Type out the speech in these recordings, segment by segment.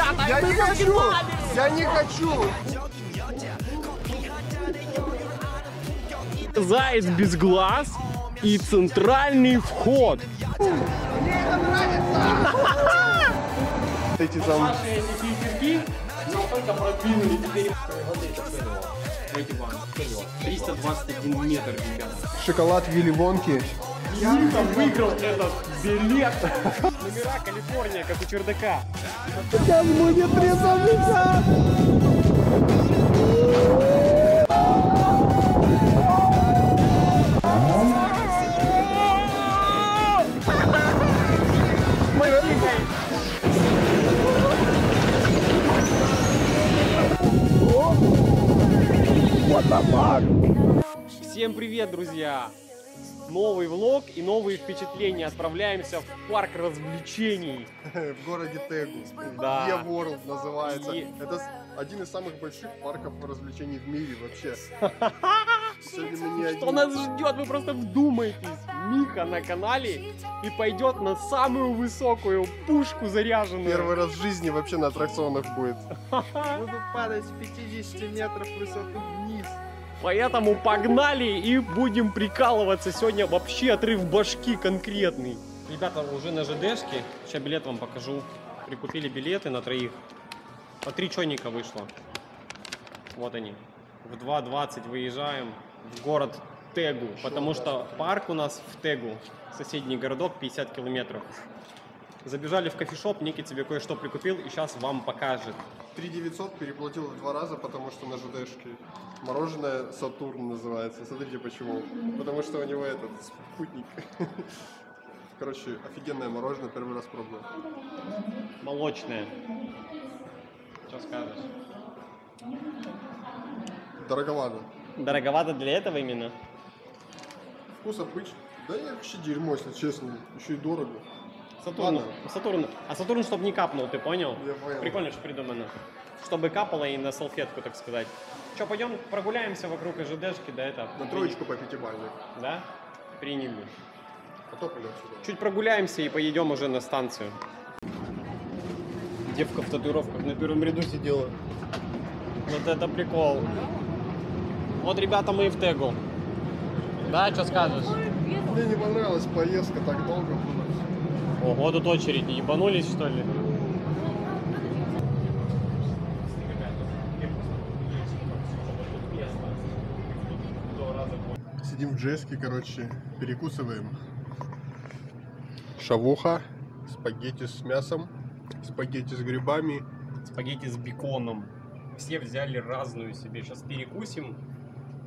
ребята, Я не хочу! Я не хочу! Заяц без глаз и центральный вход. Эти там... Наши ветерки настолько продвинули теперь. 321 метр, ребята. Шоколад Вилли Вонки. Ника выиграл этот билет. Номера Калифорния, как у чердака. Сейчас будет резаться! Всем привет, друзья! Новый влог и новые впечатления. Отправляемся в парк развлечений. В городе Тегу. Да. Е World называется. Е- Это один из самых больших парков развлечений в мире вообще. Что нас ждет? Вы просто вдумайтесь. Миха на канале и пойдет на самую высокую пушку заряженную. Первый раз в жизни вообще на аттракционах будет. Буду падать с 50 метров высоты. Поэтому погнали и будем прикалываться. Сегодня вообще отрыв башки конкретный. Ребята, уже на ЖДшке. Сейчас билет вам покажу. Прикупили билеты на троих. По три чонника вышло. Вот они. В 2.20 выезжаем в город Тегу. Потому что парк у нас в Тегу. Соседний городок 50 километров. Забежали в кофешоп, Ники тебе кое-что прикупил и сейчас вам покажет. 3900 переплатил в два раза, потому что на ЖДшке. Мороженое Сатурн называется. Смотрите почему. Потому что у него этот спутник. Короче, офигенное мороженое, первый раз пробую. Молочное. Что скажешь? Дороговато. Дороговато для этого именно? Вкус обычный. Да я вообще дерьмо, если честно. Еще и дорого. Сатурн, Ладно. Сатурн, а Сатурн, чтобы не капнул, ты понял? Я понял. Прикольно, что придумано. Чтобы капало и на салфетку, так сказать. Че, пойдем прогуляемся вокруг ЖДшки, да это? На троечку по пятибалльной. Да? Приняли. Потом сюда. Чуть прогуляемся и поедем уже на станцию. Девка в татуировках на первом ряду сидела. Вот это прикол. Вот, ребята, мы в Тегу. Да, что скажешь? Мне не понравилась поездка так долго. Ого, тут очередь, ебанулись что ли? Сидим в Джеске, короче, перекусываем. Шавуха, спагетти с мясом, спагетти с грибами. Спагетти с беконом. Все взяли разную себе. Сейчас перекусим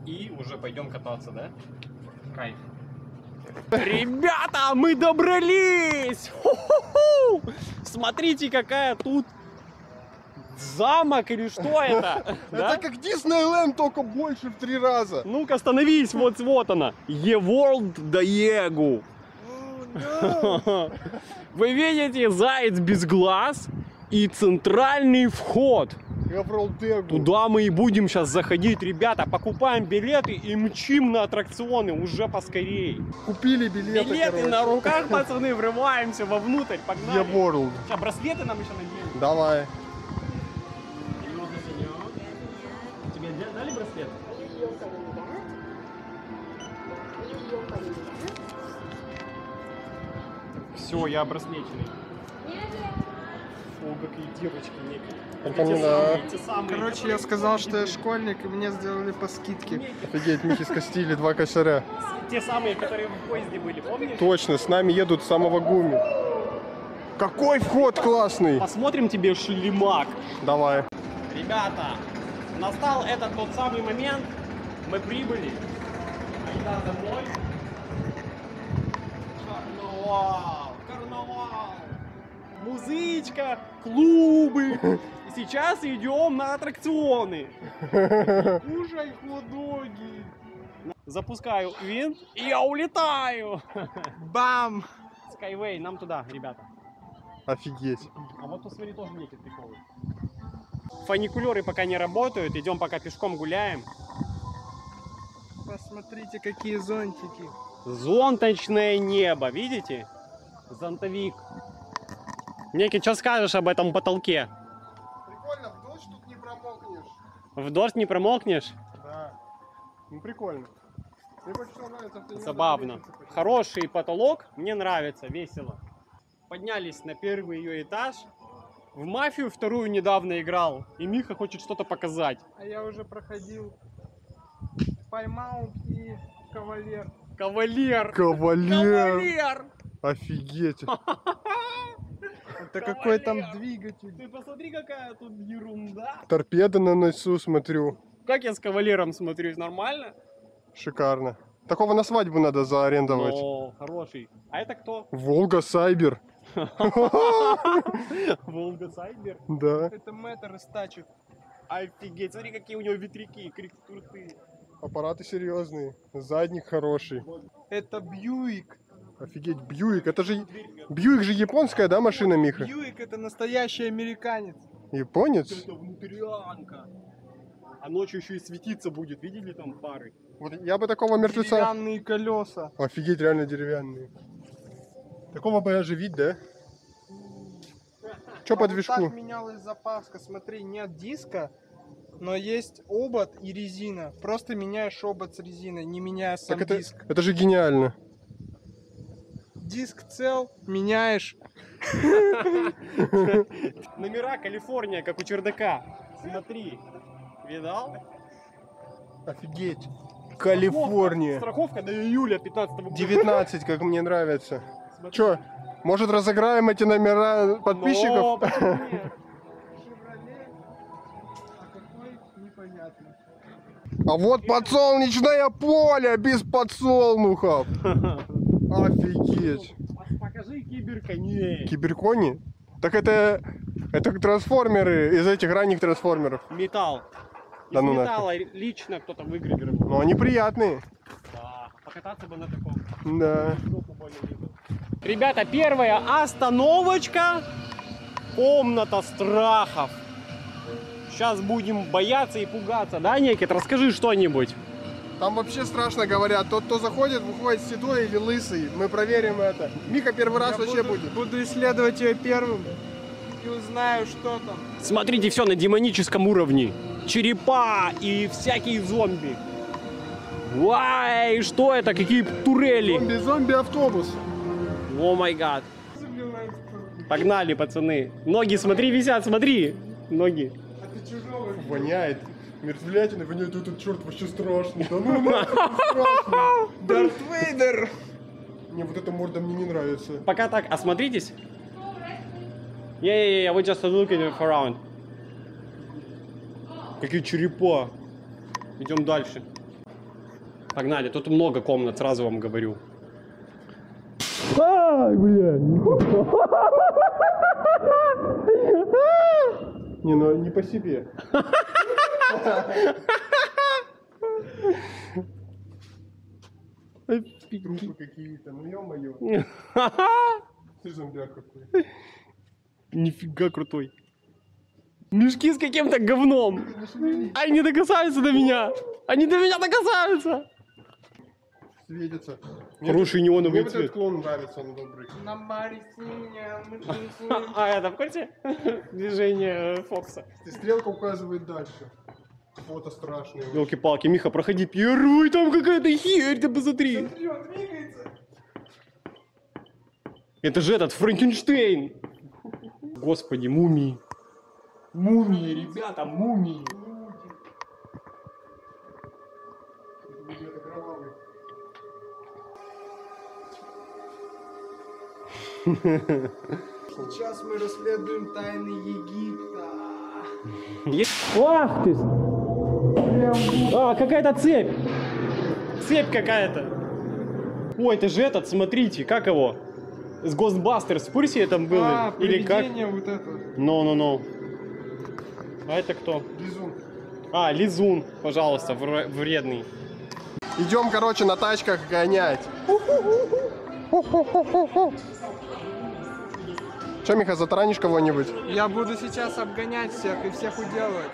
и уже пойдем кататься, да? Кайф. Ребята, мы добрались! Ху-ху-ху! Смотрите, какая тут замок или что это? Это как Диснейленд, только больше в три раза. Ну-ка, остановись, вот, вот она. Е-World Daegu. Вы видите заяц без глаз и центральный вход. Я. Туда мы и будем сейчас заходить, ребята. Покупаем билеты и мчим на аттракционы уже поскорей. Купили билеты, Билеты короче. на руках, пацаны, врываемся вовнутрь. Погнали. Е World. Сейчас, браслеты нам еще наденем. Давай. Тебе дали браслет? Все, я браслеченный. О, какие девочки некие. Это те не самые, те самые, Короче, я сказал, что я школьник, и мне сделали по скидке. Офигеть, Михи скостили два косаря. Те самые, которые в поезде были, помнишь? Точно, с нами едут с самого Гуми. Какой вход классный. Посмотрим тебе шлемак. Давай. Ребята, настал этот тот самый момент. Мы прибыли. Айда домой. Карнавал, карнавал. Музычка, клубы. Сейчас идем на аттракционы. Кушай хот-доги. Запускаю винт, и я улетаю. Бам! Skyway, нам туда, ребята. Офигеть. А вот тут, смотри, тоже некие приколы. Фуникулеры пока не работают, идем пока пешком гуляем. Посмотрите, какие зонтики. Зонточное небо, видите? Зонтовик. Некий, что скажешь об этом потолке? В дождь не промокнешь? Да. Ну прикольно. Мне больше всего нравится, не Забавно. Хороший потолок, мне нравится, весело. Поднялись на первый ее этаж. В мафию вторую недавно играл, и Миха хочет что-то показать. А я уже проходил. Поймал и кавалер. Кавалер! Кавалер! Кавалер! Офигеть! Это какой там двигатель? Ты посмотри, какая тут ерунда. Торпеды на носу смотрю. Как я с кавалером смотрюсь, нормально? Шикарно. Такого на свадьбу надо заарендовать. О, хороший. А это кто? Волга Сайбер. Волга Сайбер. Да. Это метр из тачек. Офигеть, смотри, какие у него ветряки, крутые. Аппараты серьезные. Задник хороший. Это Бьюик. Офигеть, Бьюик. Это же... Бьюик же японская, да, машина, Миха? Бьюик это настоящий американец. Японец? Это внутрянка. А ночью еще и светиться будет. Видели там фары? Вот я бы такого мертвеца... Деревянные колеса. Офигеть, реально деревянные. Такого бы оживить, да? Че по А вот движку? так менялась запаска. Смотри, нет диска, но есть обод и резина. Просто меняешь обод с резиной, не меняя сам Так это, диск. это же гениально. Диск цел, меняешь. Номера Калифорния, как у чердака. Смотри. Видал? Офигеть. Калифорния. Страховка до июля 15 года. 19, как мне нравится. Смотри. Че, может разыграем эти номера подписчиков? Но, а. А вот подсолнечное поле без подсолнухов. Офигеть. Покажи киберконей. Киберкони? Так это, это трансформеры из этих ранних трансформеров. Металл. Из Да ну металла лично кто-то выгравировал. Но они приятные. Да, покататься бы на таком. Да. Ребята, первая остановочка. Комната страхов. Сейчас будем бояться и пугаться, да, Некит? Расскажи что-нибудь. Там вообще страшно говорят. Тот, кто заходит, выходит седой или лысый. Мы проверим это. Миха первый раз Я вообще буду, будет. буду исследовать ее первым и узнаю, что там. Смотрите, все на демоническом уровне. Черепа и всякие зомби. Вай, что это? Какие турели? Зомби, зомби автобус. О май гад. Погнали, пацаны. Ноги, смотри, висят, смотри. Ноги. А ты чужого Воняет. Мертвлятина воняет, этот черт вообще страшный. Да ну нахуй. Дарт Вейдер! Не, вот эта морда мне не нравится. Пока так, осмотритесь. Yeah, yeah, yeah, we just looking around. Какие черепа. Идем дальше. Погнали, тут много комнат, сразу вам говорю. Ай, блядь. Не, ну не по себе. Трупы какие-то, ну ё-моё. Ты зомбяк какой. Нифига крутой. Мешки с каким-то говном. Они не докасаются до меня. Они до меня докасаются. Светится. Хороший Мне неоновый вот этот цвет. клон нравится, он добрый. На Маре синяя, мы танцуем. А это в курсе? Движение э, Фокса. Стрелка указывает дальше. Фото страшное. Елки-палки, Миха, проходи первый, там какая-то херь, ты посмотри. Смотри, он двигается. Это же этот Франкенштейн. Господи, мумии. Мумии, ребята, мумии. Сейчас мы расследуем тайны Египта. Ах ты! А, какая-то цепь! Цепь какая-то! Ой, это же этот, смотрите, как его? С Ghostbusters, в курсе там был? А, Или как? вот это. Ну-ну-ну. А это кто? Лизун. А, Лизун, пожалуйста, вр- вредный. Идем, короче, на тачках гонять. Че, Миха, затаранишь кого-нибудь? Я буду сейчас обгонять всех и всех уделывать.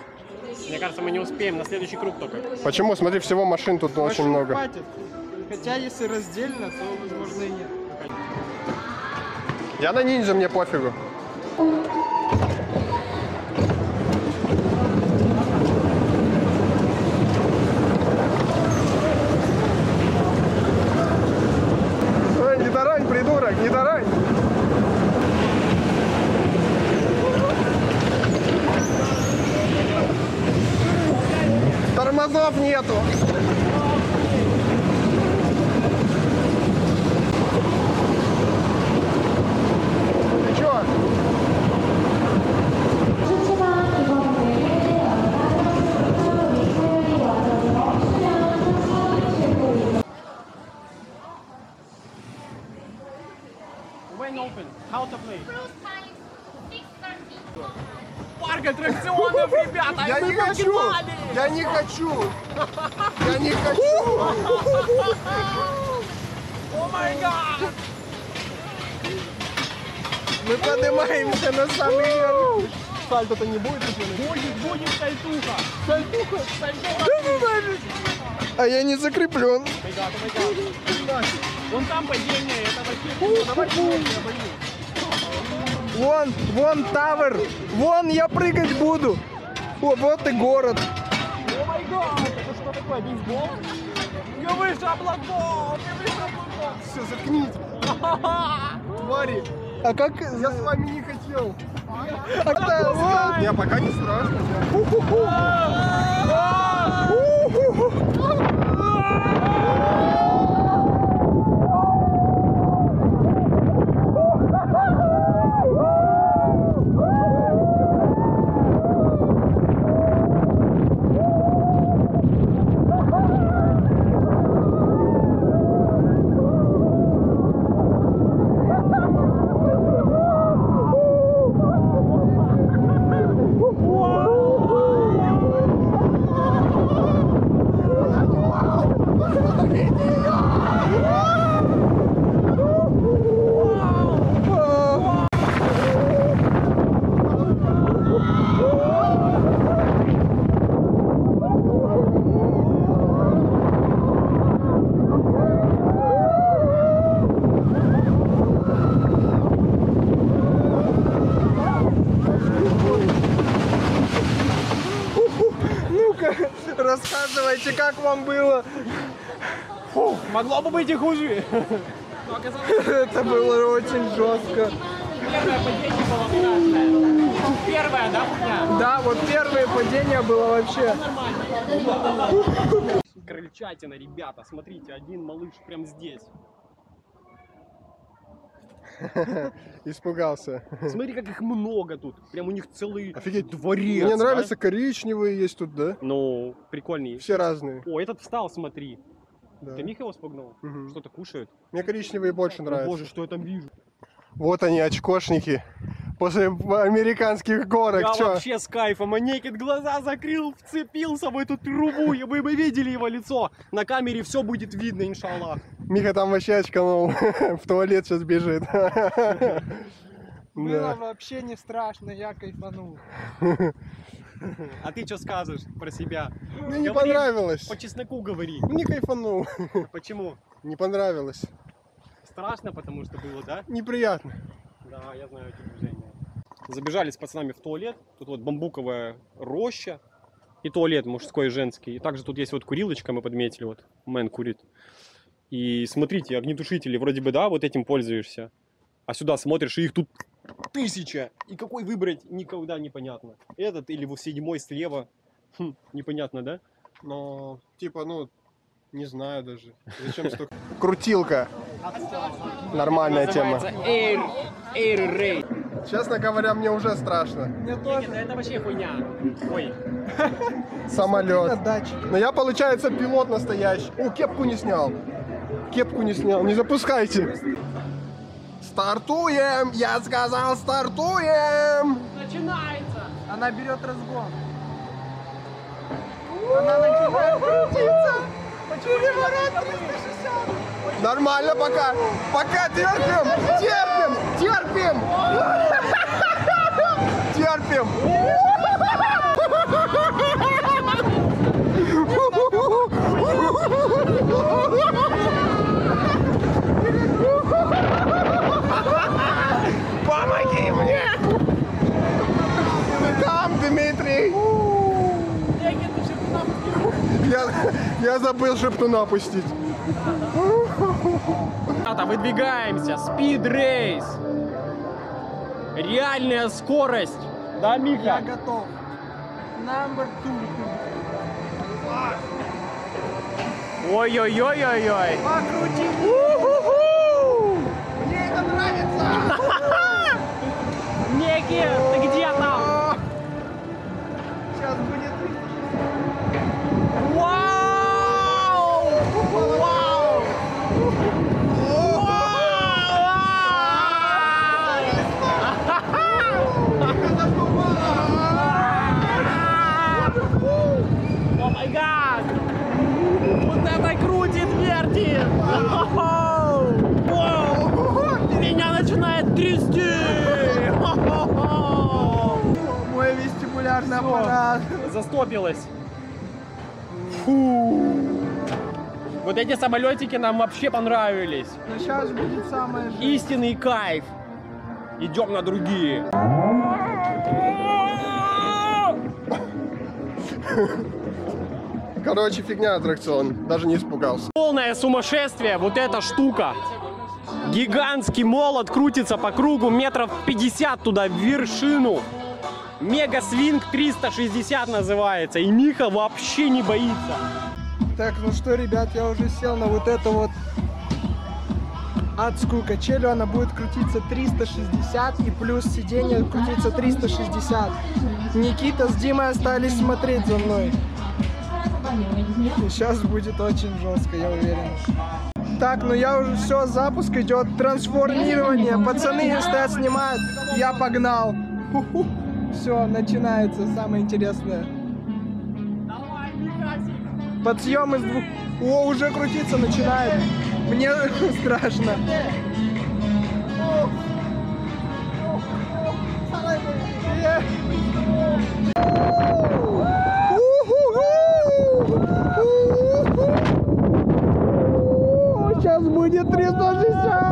Мне кажется, мы не успеем, на следующий круг только. Почему? Смотри, всего машин тут Машин очень много. хватит. Хотя, если раздельно, то, возможно, и нет. Я на ниндзя, мне пофигу. Не тарань, придурок, не тарань! Чё? When open? How to play? Cruise time 6.30. Парк аттракционов, ребята! Я не хочу! Я не хочу! Я не хочу! О май гад! Мы на. Сальто-то не будет? Будет, будет сальтуха! Сальтуха! Сальтуха! А я не закреплен. Вон там падение, это вообще... Вон, вон тавер. Вон я прыгать буду. О, вот и город. О май гад! Это что такое, бейсбол? Я выше облаков! Я выше облаков! Все, заткнитесь. Твари, А как... я с вами не хотел. А вот. Не, пока не страшно. Ну-ка, рассказывайте, как вам было. Могло бы быть и хуже. Это было очень жестко. первое падение было страшное. Первое, да, хуйня? Да, вот первое падение было вообще. Крыльчатина, ребята, смотрите, один малыш прям здесь. Испугался. Смотри, как их много тут. Прям у них целый Офигеть. дворец. Мне да? нравятся коричневые есть тут, да? Ну, прикольный. Все разные. О, этот встал, смотри. Да. Ты Миха его спугнул? Мгм. Что-то кушают? Мне коричневые больше О, нравятся. боже, что я там вижу? Вот они, очкошники. После американских горок. Я Чё? вообще с кайфом. А Некит глаза закрыл, вцепился в эту трубу. И вы бы видели его лицо. На камере все будет видно, иншаллах. Миха там вообще очканул. В туалет сейчас бежит. Было Да. вообще не страшно, я кайфанул. А ты что скажешь про себя? Мне не Говори, понравилось. По чесноку говори. Не кайфанул. Почему? Не понравилось. Страшно, потому что было, да? Неприятно. Да, я знаю эти движения. Забежали с пацанами в туалет. Тут вот бамбуковая роща. И туалет мужской и женский. И также тут есть вот курилочка, мы подметили. Вот мэн курит. И смотрите, огнетушители. Вроде бы, да, вот этим пользуешься. А сюда смотришь, и их тут тысяча. И какой выбрать, никогда непонятно. Этот или вот седьмой слева. Хм, непонятно, да? Но, типа, ну, не знаю даже. Зачем столько... Крутилка. Нормальная тема. Air, Air Ray. Честно говоря, мне уже страшно. Мне Нет, тоже это вообще хуйня. Ой, Самолет. Но я, получается, пилот настоящий. О, кепку не снял. Кепку не снял. Не запускайте. Стартуем! Я сказал, стартуем! начинается. Она берет разгон. Она начинает крутиться. Переворот 360. Нормально пока. Пока терпим. Терпим. Терпим. Терпим. Помоги мне! Ты там, Дмитрий! Я, я забыл шептуна пустить. Ребята, выдвигаемся. Speed Race. Реальная скорость. Да, Я Миха? готов. Number two. Ой-ой-ой-ой-ой. Покрути. Вестибулярный аппарат. Застопилась. Фу. Вот эти самолетики нам вообще понравились. Но сейчас будет самое же. Истинный кайф. Идем на другие. Короче, фигня аттракцион. Даже не испугался. Полное сумасшествие, вот эта штука. Гигантский молот крутится по кругу метров 50 туда в вершину. Мега свинг 360 называется. И Миха вообще не боится. Так, ну что, ребят, я уже сел на вот эту вот адскую качелю. Она будет крутиться 360 и плюс сиденье крутится 360. Никита с Димой остались смотреть за мной. Сейчас будет очень жестко, я уверен. Так, ну я уже все, запуск идет, трансформирование. Пацаны стоят, снимают. Я погнал. Все, начинается самое интересное. Подъем из двух... О, уже крутиться начинает. Мне страшно. Сейчас будет 360.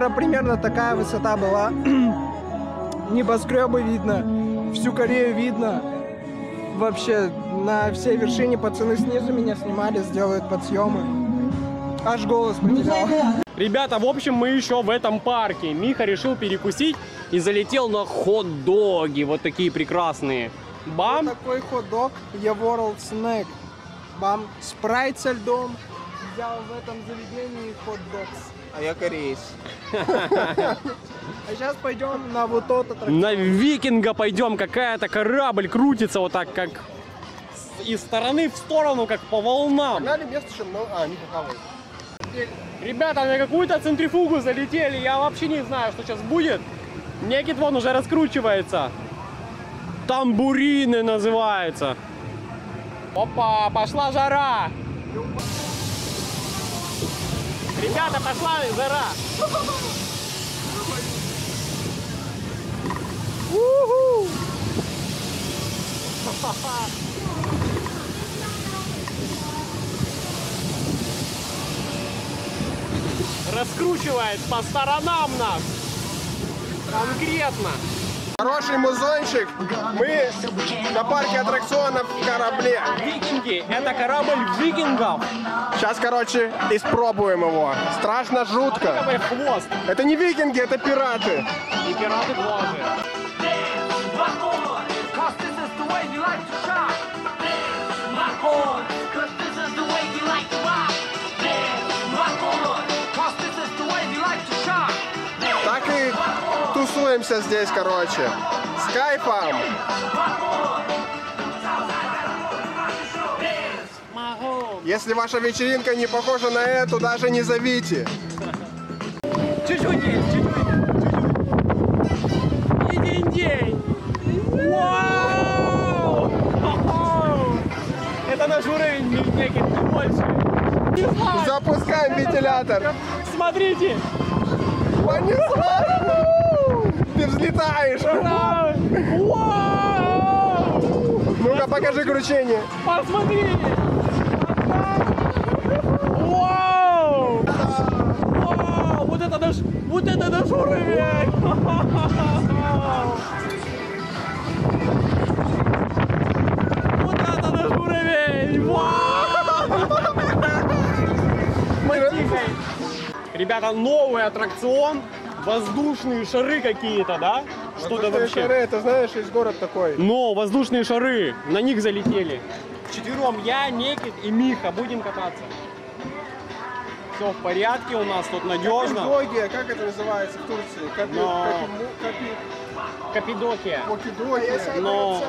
Тавара примерно такая высота была. Небоскребы видно, всю Корею видно. Вообще, на всей вершине пацаны снизу меня снимали, сделают подсъемы. Аж голос потерял. Ребята, в общем, мы еще в этом парке. Миха решил перекусить и залетел на хот-доги. Вот такие прекрасные. Бам! Такой хот-дог, я World Snack. Бам, спрайт со льдом. Взял в этом заведении хот-догс. А я кореец. А сейчас пойдем на вот тот аттракцион. На викинга пойдем. Какая-то корабль крутится вот так, как из стороны в сторону, как по волнам. Погнали место, чем... А, не хавает. Ребята, на какую-то центрифугу залетели. Я вообще не знаю, что сейчас будет. Некит вон уже раскручивается. Тамбурины называется. Опа, пошла жара. Ребята, пошла жара. Уху! Раскручивает по сторонам нас. Конкретно. Хороший музончик. Мы на парке аттракционов в корабле. Викинги, это корабль викингов. Сейчас, короче, испробуем его. Страшно жутко. Корабль хвост. Это не викинги, это пираты. И пираты тоже. Cause тусуемся здесь, короче. С кайфом! Если ваша вечеринка не похожа на эту, даже не зовите. Чуть-чуть есть, чуть-чуть. Един день. Вау! Это наш уровень, Некит, ты больше. Запускаем вентилятор. Смотрите! Понеслась! Взлетаешь! Ура! Вау! Ну-ка, покажи кручение. Посмотри! Вау! Вау! Вот это наш, вот это наш уровень! Вот это наш уровень! Вау! Ребята, новый аттракцион. Воздушные шары какие-то, да? Что-то вообще. Это знаешь, есть город такой. Но воздушные шары, на них залетели. Четвером я, Некит и Миха будем кататься. Все в порядке у нас тут надежно. Капидогия, как это называется в Турции? Капи, Но- капи- Капидокия. Покидогия. Но-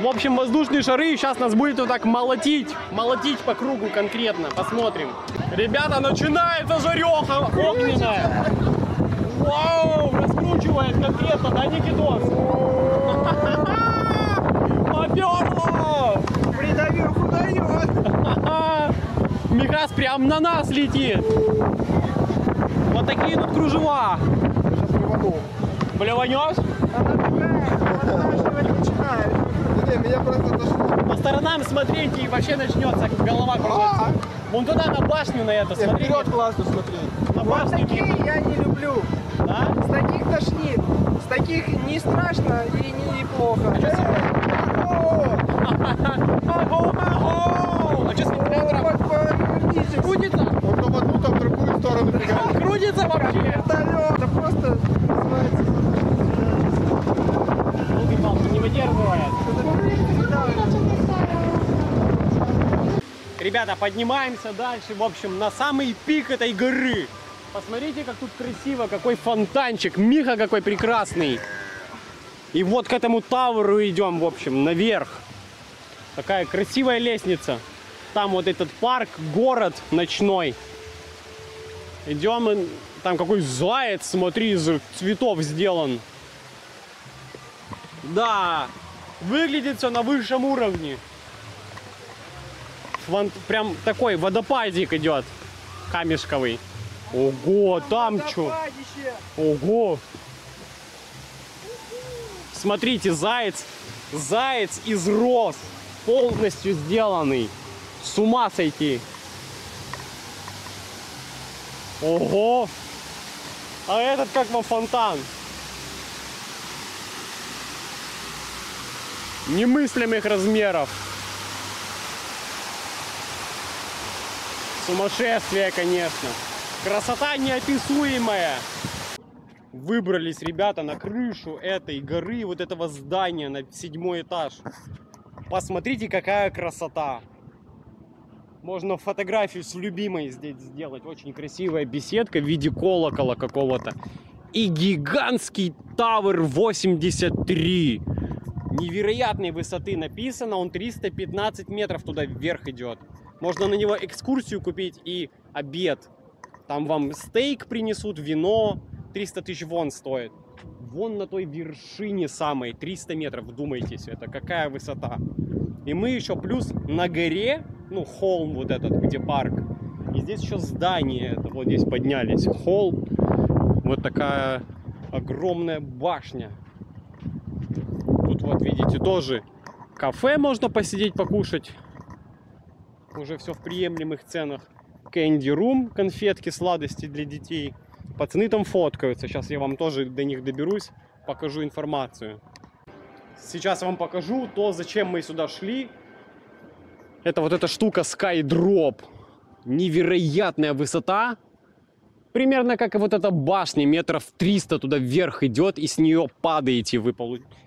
В общем, воздушные шары сейчас нас будет вот так молотить. Молотить по кругу конкретно. Посмотрим. Ребята, начинается жареха огненная. Вау, раскручивает конкретно, да, Никитос? Поперло! Придавил, дает. Михас прям на нас летит. Вот такие тут кружева. Блеванешь? Не, меня просто. По сторонам смотрите и вообще начнется голова кружиться. Вон туда на башню на это смотрите. классно смотреть. На Вот башню. такие я не люблю. Да? С таких тошнит. С таких не страшно и не неплохо. Ого-го! А что? Вот повернитесь. Крутится? Он в одну, в другую сторону бегает. Крутится вообще? Вертолет. Это просто называется. Долгий не выдерживает. Ребята, поднимаемся дальше, в общем, на самый пик этой горы. Посмотрите, как тут красиво, какой фонтанчик, Миха какой прекрасный. И вот к этому тауру идем, в общем, наверх. Такая красивая лестница. Там вот этот парк, город ночной. Идем, там какой заяц, смотри, из цветов сделан. Да, выглядит все на высшем уровне. Вон прям такой водопадик идет, камешковый. Ого, там что? Водопадище. Ого! Смотрите, заяц, заяц из роз, полностью сделанный. С ума сойти. Ого! А этот как вам фонтан? Немыслимых размеров. Сумасшествие, конечно. Красота неописуемая. Выбрались ребята на крышу этой горы, вот этого здания на седьмой этаж. Посмотрите, какая красота. Можно фотографию с любимой здесь сделать. Очень красивая беседка в виде колокола какого-то. И гигантский Тавер 83. Невероятной высоты написано. Он 315 метров туда вверх идет. Можно на него экскурсию купить и обед. Там вам стейк принесут, вино. 300 тысяч вон стоит. Вон на той вершине самой, 300 метров, вдумайтесь, это какая высота. И мы еще плюс на горе, ну, холм вот этот, где парк. И здесь еще здание, вот здесь поднялись, холм. Вот такая огромная башня. Тут вот видите тоже кафе можно посидеть, покушать. Уже все в приемлемых ценах. Кэнди Рум, конфетки, сладости для детей. Пацаны там фоткаются. Сейчас я вам тоже до них доберусь, покажу информацию. Сейчас вам покажу то, зачем мы сюда шли. Это вот эта штука Skydrop. Невероятная высота. Примерно как и вот эта башня, метров 300 туда вверх идет, и с нее падаете вы,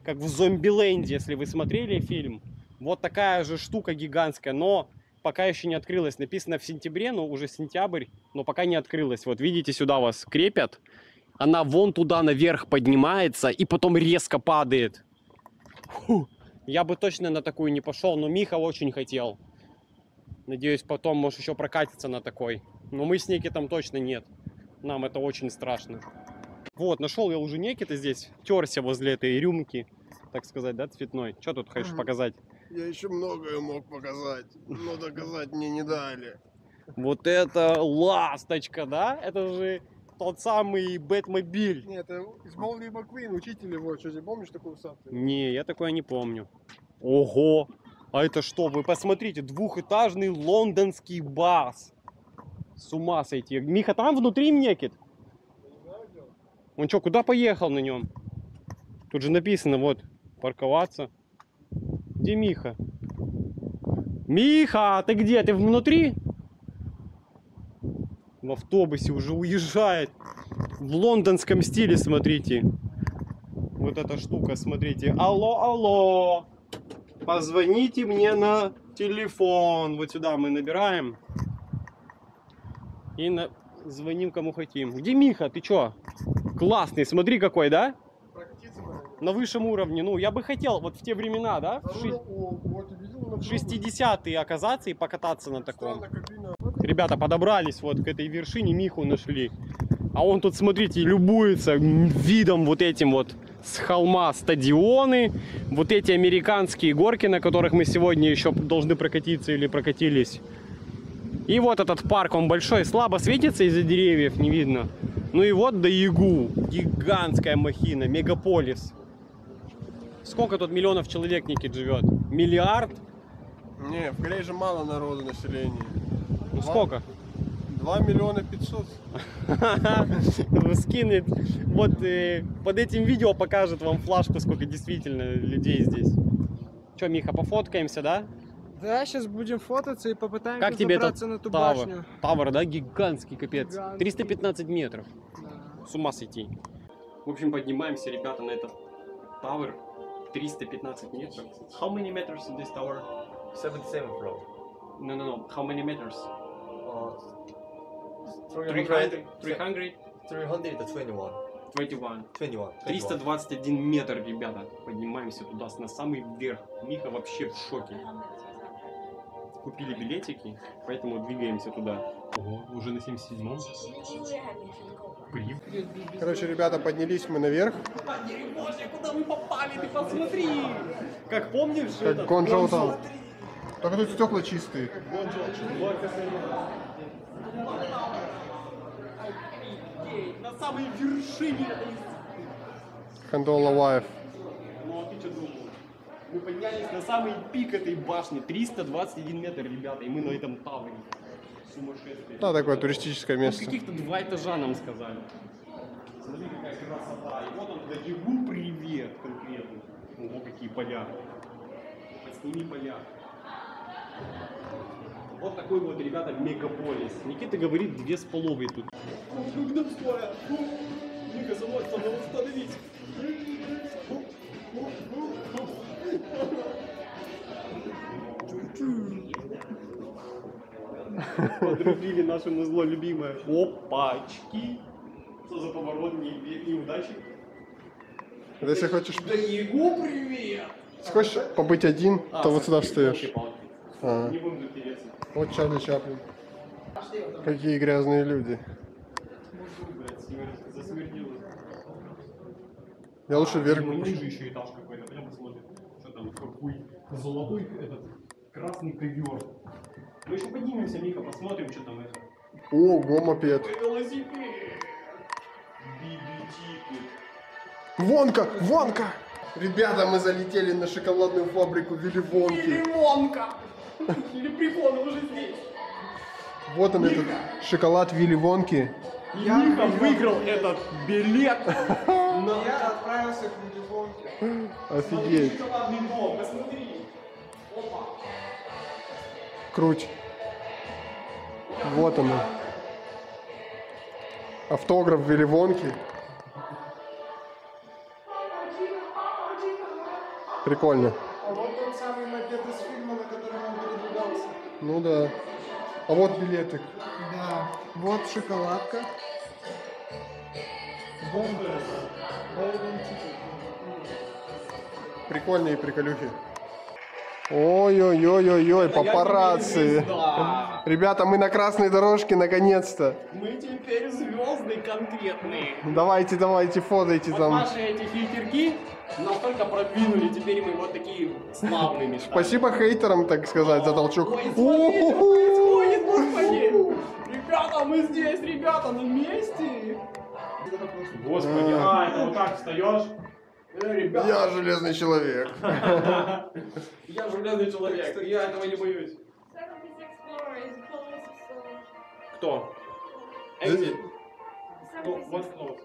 как в Зомбиленде, если вы смотрели фильм. Вот такая же штука гигантская, но пока еще не открылась. Написано в сентябре, но уже сентябрь, но пока не открылась. Вот видите, сюда вас крепят, она вон туда наверх поднимается и потом резко падает. Фу. Я бы точно на такую не пошел, но Миха очень хотел. Надеюсь, потом, может, еще прокатиться на такой. Но мы с Никитом точно нет. Нам это очень страшно. Вот, нашел я уже Никита здесь. Терся возле этой рюмки, так сказать, да, цветной. Что тут хочешь Ага. показать? Я еще многое мог показать, но доказать мне не дали. Вот это ласточка, да? Это же тот самый Бэтмобиль. Нет, это из Молли Маквин, учитель его, что ты помнишь такой усатый? Не, я такое не помню. Ого! А это что? Вы посмотрите, двухэтажный лондонский бас. С ума сойти. Миха там внутри некит? Он что, куда поехал на нем? Тут же написано, вот, парковаться. Где Миха? Миха, ты где? Ты внутри? В автобусе уже уезжает. В лондонском стиле, смотрите. Вот эта штука, смотрите. Алло, алло. Позвоните мне на телефон. Вот сюда мы набираем. И на... звоним кому хотим. Где Миха? Ты чё? Классный, смотри какой, да? На высшем уровне. Ну, я бы хотел вот в те времена, да? В ши- в пробу? 60-е оказаться и покататься на таком. Ребята подобрались вот к этой вершине, Миху нашли. А он тут, смотрите, любуется видом вот этим вот с холма стадионы, вот эти американские горки, на которых мы сегодня еще должны прокатиться или прокатились. И вот этот парк, он большой, слабо светится из-за деревьев, не видно. Ну и вот до Ягу, гигантская махина, мегаполис. Сколько тут миллионов человек, Никит, живет? Миллиард? Не, в Корее же мало народу населения. Ну сколько? 2 миллиона 500. скинет. Вот э, под этим видео покажет вам флажку, сколько действительно людей здесь. Че, Миха, пофоткаемся, да? Да, сейчас будем фототься и попытаемся Как тебе этот забраться на ту тавр? башню. Тавр, да? Гигантский, капец. Гигантский. 315 метров. Да. С ума сойти. В общем, поднимаемся, ребята, на этот тавр. 315 метров. How many meters in this tower? 77 floor. No, no, no. How many meters? Uh, 300? 300, 300? 321. 21. 21. 321 метр, ребята. Поднимаемся туда, на самый верх. Миха вообще в шоке. Купили билетики, поэтому двигаемся туда. Ого, уже на 77-м. Короче, ребята, поднялись мы наверх. Боже, куда мы попали, ты посмотри! Как помнишь, Как этот Гонжоу там. Только тут стекла чистые. Офигеть, На самой вершине этой Хандол Лаваев. Ну а ты что думал? Мы поднялись на самый пик этой башни, 321 метр, ребята, и мы на этом тавре. Сумасшествие. Да, такое туристическое Тут место. каких-то два этажа нам сказали. Смотри, какая красота. И вот он, Ягу, привет конкретно. Ого, какие поля. Подсними поля. Вот такой вот, ребята, мегаполис. Никита говорит, две с половой тут. Ника, замок, надо установить. Подрубили наше музло любимое. Опачки. Что за поворот не- неудачи? Вот Если хочешь, Да Егу привет! если хочешь побыть один, то вот сюда встаешь. А, Не будем затереться. вот Чарли Чаплин. Какие грязные люди. Засмердило. Я лучше вверх. Видимо, ниже еще этаж какой-то. Пойдем посмотрим, что там, какой золотой этот красный ковер. Мы еще поднимемся, Миха, посмотрим, что там это. О, гомопед. Велосипед! Вонка! Вонка! Ребята, мы залетели на шоколадную фабрику Вилли Вонки. Лимонка! Или прикол, уже здесь. Вот он этот шоколад Вилли Вонки. И Миха выиграл этот билет Я отправился к Вилливонке. Офигеть. шоколадный дом. Посмотри. Опа. Круть. Вот оно. Автограф Вилли Вонки. Прикольно. А вот тот самый мопед из фильма, на котором он передвигался. Ну да. А вот билеты. Да. Вот шоколадка. Прикольные приколюхи. Ой-ой-ой-ой-ой, папарацци. Ребята, мы на красной дорожке наконец-то. Мы теперь звезды конкретные. Давайте, давайте, фотайте Вот там. наши эти фильтерки настолько продвинули, теперь мы вот такие славными. стали. Спасибо хейтерам, так сказать, за толчок. Ой, смотрите, происходит, господи! Ребята, мы здесь, ребята, на месте! Господи, а, это вот так встаешь? Э, ребята, Я железный человек. я железный человек, я этого не боюсь. 76 floor is closed, so... Кто? 76, Вот close.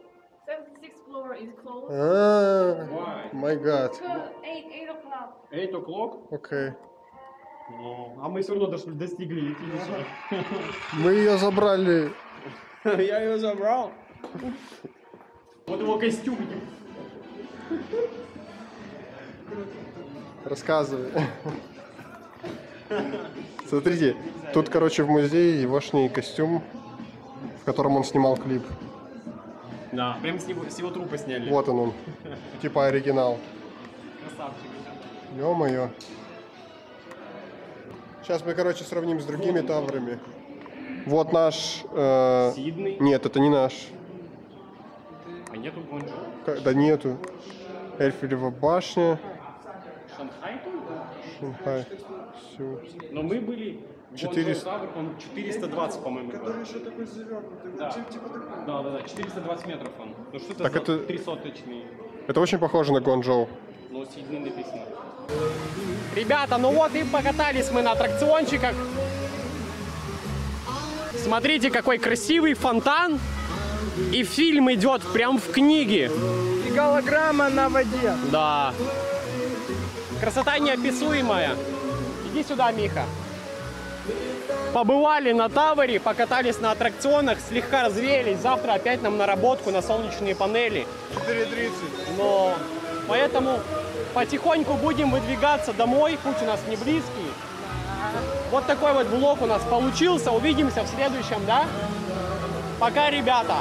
76 floor is closed. А, Why? Гад. Till 8, 8 o'clock. Eight o'clock? Окей. Ну, А мы все равно дошли, достигли финиша. Мы ее забрали. Я ее забрал. Вот его костюмчик. Рассказывай. Смотрите, тут, короче, в музее егошний костюм, в котором он снимал клип. Да, прям с него, с его трупа сняли. Вот он он. Типа оригинал. Красавчик. Ё-моё. Сейчас мы, короче, сравним с другими таврами. Вот наш... э, Сиднey. Нет, это не наш. А нету? Ка- Да нету. Эльфелева башня. Шанхай тут? Шанхай. Всё. Но мы были... в 400. Гуанчжоу Тавр, он 420, по-моему. Который еще такой завернутый. Да. да, да, да, 420 метров он. Ну что это Так за это- трехсоточный? Это очень похоже на Гуанчжоу. Но Сидней написано. Ребята, ну вот и покатались мы на аттракциончиках. Смотрите, какой красивый фонтан. И фильм идет прям в книге. И голограмма на воде. Да. Красота неописуемая. Иди сюда, Миха. Побывали на Тавре, покатались на аттракционах, слегка развеялись. Завтра опять нам наработку на солнечные панели. 4.30. Но поэтому потихоньку будем выдвигаться домой. Путь у нас не близкий. Вот такой вот влог у нас получился. Увидимся в следующем, да? Пока, ребята.